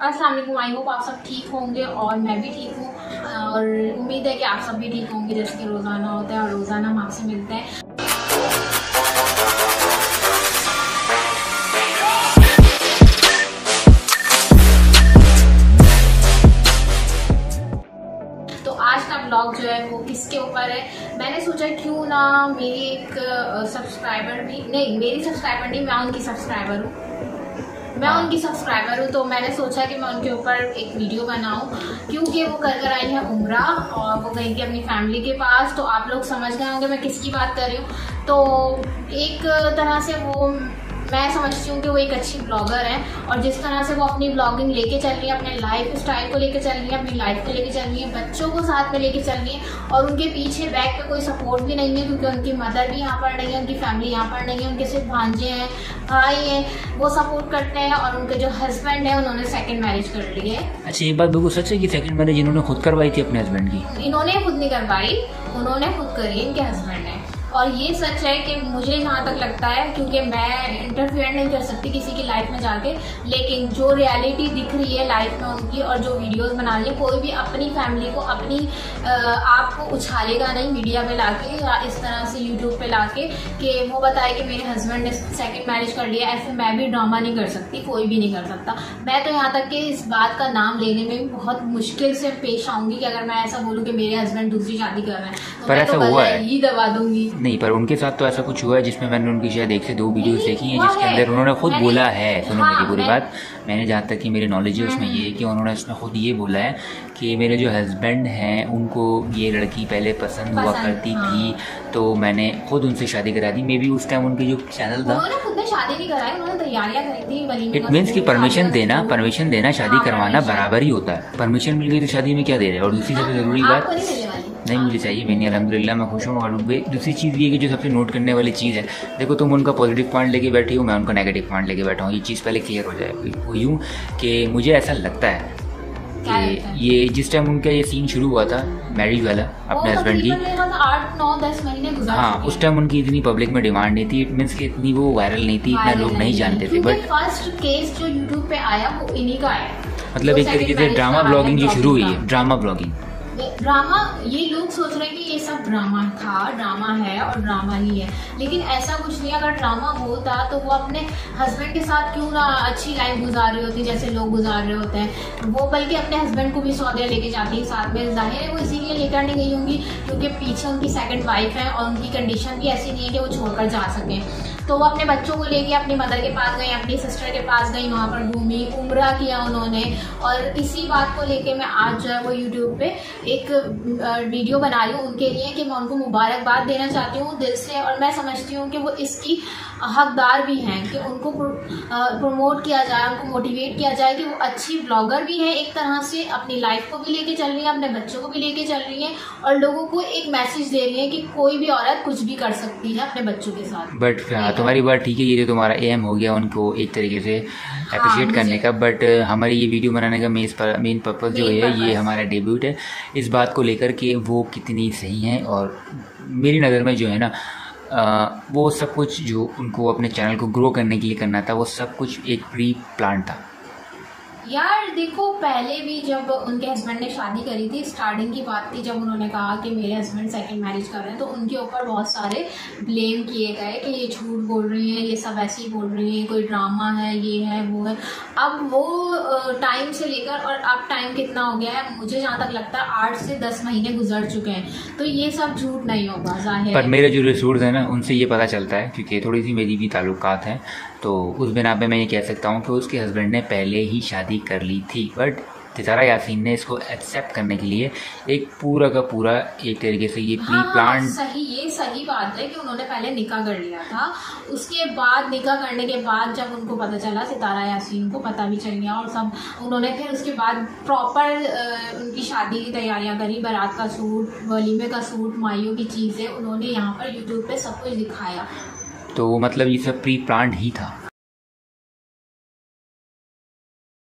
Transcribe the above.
वालेकुम I hope आप सब ठीक होंगे और मैं भी ठीक हूँ। और उम्मीद है कि आप सब भी ठीक होंगे, जैसे कि रोज़ाना होता है और रोज़ाना हम आपसे मिलते हैं। तो ब्लॉग जो है वो किसके ऊपर है? मैंने सोचा क्यों ना मेरी एक सब्सक्राइबर भी नहीं, मेरी सब्सक्राइबर नहीं, मैं उनकी सब्सक्राइबर हूँ। मैं। उनकी सब्सक्राइबर हूँ तो मैंने सोचा कि मैं उनके ऊपर एक वीडियो बनाऊँ, क्योंकि वो कर कर आई हैं उम्रा और वो गई थी अपनी फैमिली के पास तो आप लोग समझ गए होंगे मैं किसकी बात कर रही हूँ तो एक तरह से वो मैं समझती हूँ कि वो एक अच्छी ब्लॉगर है और जिस तरह से वो अपनी ब्लॉगिंग लेके चल रही है अपने लाइफ स्टाइल को लेके चल रही है अपनी लाइफ को लेके चल रही है बच्चों को साथ में लेके चल रही है और उनके पीछे बैक पे कोई सपोर्ट भी नहीं है क्योंकि उनकी मदर भी यहाँ पर नहीं है उनकी फैमिली यहाँ पर नहीं है उनके सिर्फ़ भांजे हैं भाई हैं वो सपोर्ट करते हैं और उनके जो हस्बैंड है उन्होंने सेकेंड मैरिज कर ली है। अच्छा ये बात बिल्कुल सच है कि सेकंड मैरिज इन्होंने खुद करवाई थी अपने हस्बैंड की? इन्होंने खुद नहीं करवाई उन्होंने खुद करी इनके हस्बैंड ने। और ये सच है कि मुझे जहाँ तक लगता है क्योंकि मैं इंटरफेयर नहीं कर सकती किसी की लाइफ में जाके। लेकिन जो रियलिटी दिख रही है लाइफ में उनकी और जो वीडियोस बना रही है कोई भी अपनी फैमिली को अपनी आप को उछालेगा नहीं मीडिया पे लाके या इस तरह से यूट्यूब पे लाके कि वो बताए कि मेरे हस्बैंड ने सेकेंड मैरिज कर लिया ऐसे मैं भी ड्रामा नहीं कर सकती कोई भी नहीं कर सकता। मैं तो यहाँ तक कि इस बात का नाम लेने में भी बहुत मुश्किल से पेश आऊँगी कि अगर मैं ऐसा बोलूँ कि मेरे हस्बैंड दूसरी शादी कर रहे हैं तो मैं तो। ही दबा दूँगी। नहीं पर उनके साथ तो ऐसा कुछ हुआ है जिसमें मैंने उनकी शायद एक से दो वीडियोस देखी हैं जिसके अंदर उन्होंने खुद बोला है। सुनो हाँ, मेरी पूरी बात। मैंने जहाँ तक कि मेरी नॉलेज है उसमें ये है कि उन्होंने उसमें खुद ये बोला है कि मेरे जो हस्बैंड हैं उनको ये लड़की पहले पसंद हुआ करती हाँ। थी तो मैंने खुद उनसे शादी करा दी। मे बी उस टाइम उनकी जो चैनल था इट मीन्स कि परमिशन देना परमिशन देना शादी हाँ, करवाना बराबर ही होता है। परमिशन मिल गई तो शादी में क्या दे रहे हैं? और दूसरी सबसे ज़रूरी बात नहीं नहीं मुझे चाहिए मैंने अलहमदिल्ला मैं खुश हूँ और दूसरी चीज़ ये कि जो सबसे नोट करने वाली चीज़ है देखो तुम उनका पॉजिटिव पॉइंट लेके बैठी हो मैं उनका नेगेटिव पॉइंट लेके बैठा हूँ ये चीज़ पहले क्लियर हो जाए वो यूँ कि मुझे ऐसा लगता है कि ये जिस टाइम उनका ये सीन शुरू हुआ था मैरिज वाला अपने हस्बैंड की। मेरे ख्याल से आठ नौ दस महीने हाँ उस टाइम उनकी इतनी पब्लिक में डिमांड नहीं थी इट मीन्स कि इतनी वो वायरल नहीं थी इतना लोग नहीं जानते थे बट फ़र्स्ट केस जो यूट्यूब पे आया वो इन्हीं का आया मतलब जो एक तरीके से ड्रामा ब्लॉगिंग जो शुरू हुई है ड्रामा ब्लॉगिंग ड्रामा, ये लोग सोच रहे हैं कि ये सब ड्रामा था, ड्रामा है और ड्रामा ही है। लेकिन ऐसा कुछ नहीं, अगर ड्रामा होता तो वो अपने हस्बैंड के साथ क्यों ना अच्छी लाइफ गुजार रही होती, जैसे लोग गुजार रहे होते हैं। वो बल्कि अपने हस्बैंड को भी सौदे लेके जाती है साथ में। ज़ाहिर है वो इसीलिए लेकर नहीं गई होंगी, क्योंकि पीछे उनकी सेकेंड वाइफ है और उनकी कंडीशन भी ऐसी नहीं है कि वो छोड़कर जा सकें। तो वो अपने बच्चों को लेके अपनी मदर के पास गई, अपनी सिस्टर के पास गई, वहाँ पर घूमी, उम्र किया उन्होंने। और इसी बात को लेके मैं आज जो है वो यूट्यूब पे एक वीडियो बना रही हूँ उनके लिए कि मैं उनको मुबारकबाद देना चाहती हूँ दिल से और मैं समझती हूँ कि वो इसकी हकदार भी हैं कि उनको प्रमोट किया जाए उनको मोटिवेट किया जाए कि वो अच्छी ब्लॉगर भी है एक तरह से अपनी लाइफ को भी लेके चल रही है अपने बच्चों को भी लेके चल रही है और लोगों को एक मैसेज दे रही है कि कोई भी औरत कुछ भी कर सकती है अपने बच्चों के साथ। बट हाँ, तुम्हारी बात ठीक है ये जो तुम्हारा एम हो गया उनको एक तरीके से अप्रिशिएट मुझे- करने का बट हमारी ये वीडियो बनाने का मेन मेन पर्पज़ जो है ये हमारा डेब्यूट है। इस बात को लेकर के वो कितनी सही हैं और मेरी नज़र में जो है ना आ, वो सब कुछ जो उनको अपने चैनल को ग्रो करने के लिए करना था वो सब कुछ एक प्री प्लान था। यार देखो पहले भी जब उनके हस्बैंड ने शादी करी थी स्टार्टिंग की बात थी जब उन्होंने कहा कि मेरे हस्बैंड सेकंड मैरिज कर रहे हैं तो उनके ऊपर बहुत सारे ब्लेम किए गए कि ये झूठ बोल रही हैं ये सब ऐसे ही बोल रही हैं कोई ड्रामा है ये है वो है। अब वो टाइम से लेकर और अब टाइम कितना हो गया है मुझे जहाँ तक लगता है आठ से दस महीने गुजर चुके हैं। तो ये सब झूठ नहीं होगा ज़ाहिर पर मेरे जो रिसोर्स है ना उनसे ये पता चलता है क्योंकि थोड़ी सी मेरी भी ताल्लुकात हैं। तो उस बिना पे मैं ये कह सकता हूँ कि उसके हस्बैंड ने पहले ही शादी कर ली थी। बट सितारा यासीन ने इसको एक्सेप्ट करने के लिए एक पूरा का पूरा एक तरीके से ये प्री हाँ, हाँ, प्लान सही ये सही बात है कि उन्होंने पहले निकाह कर लिया था। उसके बाद निकाह करने के बाद जब उनको पता चला सितारा यासीन को पता भी चल गया और सब उन्होंने फिर उसके बाद प्रॉपर उनकी शादी की तैयारियाँ करी बारात का सूट वलीमे का सूट माइयों की चीज़ें उन्होंने यहाँ पर यूट्यूब पर सब कुछ दिखाया। तो मतलब ये सब प्री प्लान ही था।